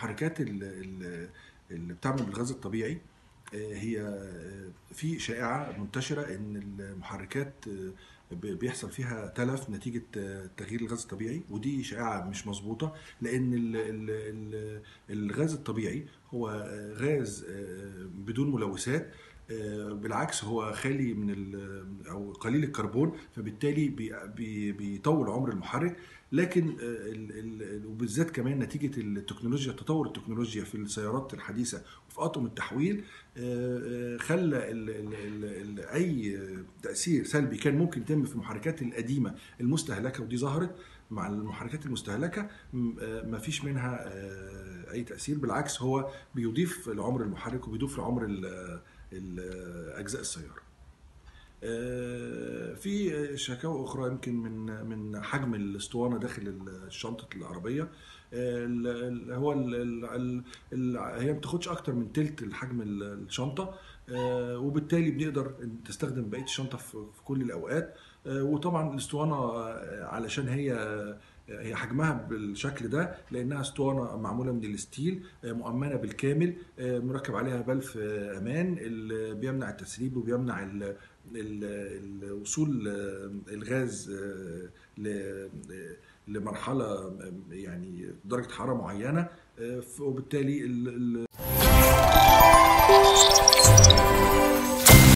المحركات ال- ال- اللي بتعمل بالغاز الطبيعي آه، هي آه، في شائعة منتشرة إن المحركات آه، بيحصل فيها تلف نتيجة آه، تغيير الغاز الطبيعي ودي شائعة مش مظبوطة لأن ال- ال- ال- الغاز الطبيعي هو غاز بدون ملوثات بالعكس هو خالي من أو قليل الكربون فبالتالي بي- بي- بيطول عمر المحرك. لكن آه، ال- ال- وبالذات كمان نتيجة التكنولوجيا تطور التكنولوجيا في السيارات الحديثة وفي أطقم التحويل آه، آه، خلى ال- ال- ال- ال- أي تأثير سلبي كان ممكن يتم في المحركات القديمة المستهلكة ودي ظهرت مع المحركات المستهلكة ما فيش منها آه، أي تأثير بالعكس هو بيضيف لعمر المحرك وبيضيف لعمر أجزاء السيارة. آه، في شكاوى أخرى يمكن من من حجم الاسطوانة داخل الشنطة العربية. آه، هو هي ما بتاخدش أكتر من تلت الحجم ال- الشنطة. آه، وبالتالي بنقدر تستخدم بقية الشنطة في كل الأوقات. وطبعا الاسطوانة علشان هي هي حجمها بالشكل ده لأنها أسطوانة معمولة من الستيل آه، مؤمنة بالكامل آه، مركب عليها بلف آه، أمان اللي بيمنع التسريب وبيمنع آه، الغاز لمرحلة يعني درجة حرارة معينة وبالتالي ال- ال-